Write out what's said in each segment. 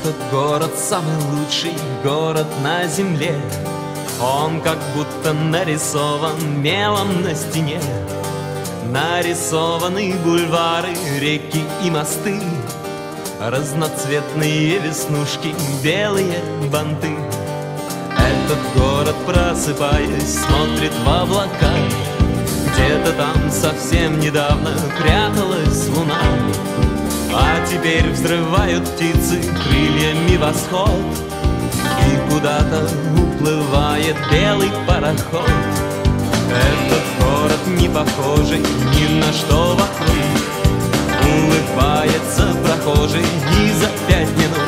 Этот город самый лучший город на земле. Он как будто нарисован мелом на стене. Нарисованы бульвары, реки и мосты. Разноцветные веснушки, белые банты. Этот город, просыпаясь, смотрит в облака. Где-то там совсем недавно пряталась луна А теперь взрывают птицы крыльями восход. И куда-то уплывает белый пароход. Этот город не похожий ни на что вокруг. Улыбается прохожий и за пять минут.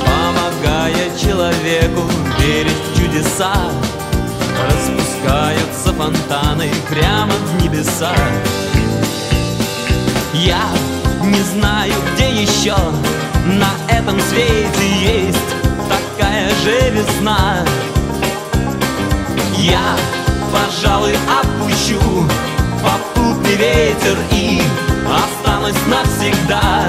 Помогая человеку верить в чудеса. Распускаются фонтаны прямо в небеса. Я знаю, где еще на этом свете есть такая же весна. Я, пожалуй, опущу попутный ветер и останусь навсегда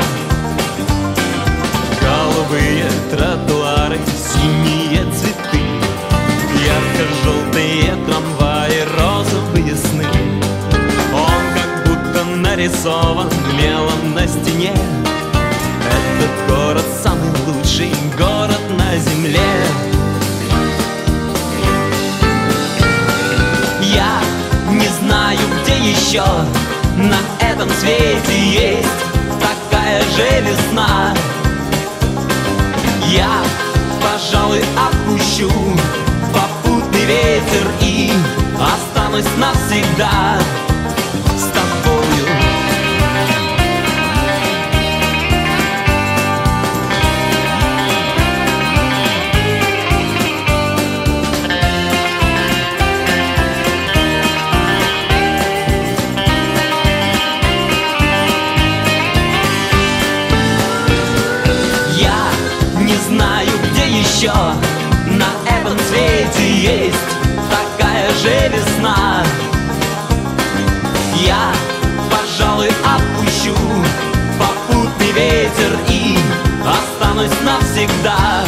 нарисован мелом на стене. Этот город самый лучший город на земле. Я не знаю, где еще на этом свете есть такая же весна. Я, пожалуй, отпущу попутный ветер и останусь навсегда такая же весна. Я, пожалуй, отпущу попутный ветер и останусь навсегда